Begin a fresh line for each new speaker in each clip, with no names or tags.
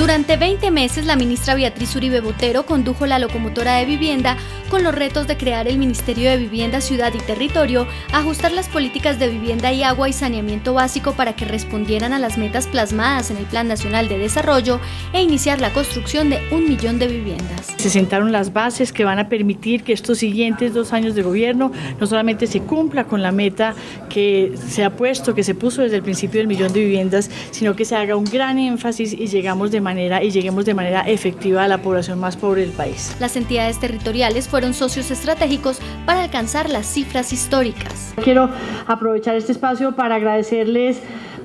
Durante 20 meses, la ministra Beatriz Uribe Botero condujo la locomotora de vivienda con los retos de crear el Ministerio de Vivienda, Ciudad y Territorio, ajustar las políticas de vivienda y agua y saneamiento básico para que respondieran a las metas plasmadas en el Plan Nacional de Desarrollo e iniciar la construcción de un millón de viviendas.
Se sentaron las bases que van a permitir que estos siguientes dos años de gobierno no solamente se cumpla con la meta que se ha puesto, que se puso desde el principio del millón de viviendas, sino que se haga un gran énfasis y llegamos de manera y lleguemos de manera efectiva a la población más pobre del país.
Las entidades territoriales fueron socios estratégicos para alcanzar las cifras históricas.
Quiero aprovechar este espacio para agradecerles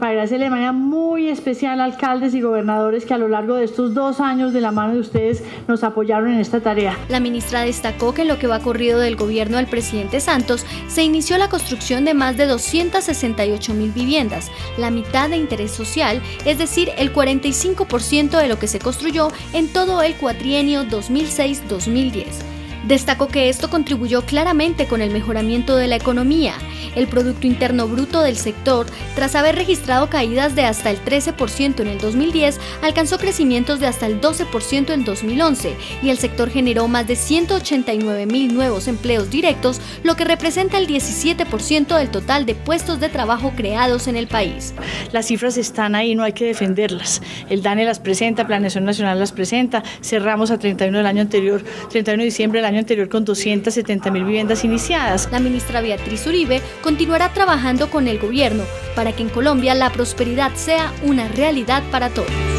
para agradecerle de manera muy especial a alcaldes y gobernadores que a lo largo de estos dos años de la mano de ustedes nos apoyaron en esta tarea.
La ministra destacó que en lo que va corrido del gobierno del presidente Santos se inició la construcción de más de 268 mil viviendas, la mitad de interés social, es decir, el 45% de lo que se construyó en todo el cuatrienio 2006-2010. Destacó que esto contribuyó claramente con el mejoramiento de la economía. El Producto Interno Bruto del sector, tras haber registrado caídas de hasta el 13% en el 2010, alcanzó crecimientos de hasta el 12% en 2011 y el sector generó más de 189 mil nuevos empleos directos, lo que representa el 17% del total de puestos de trabajo creados en el país.
Las cifras están ahí, no hay que defenderlas. El DANE las presenta, Planeación Nacional las presenta, cerramos a 31 del año anterior, 31 de diciembre del año anterior con 270 mil viviendas iniciadas.
La ministra Beatriz Uribe continuará trabajando con el gobierno para que en Colombia la prosperidad sea una realidad para todos.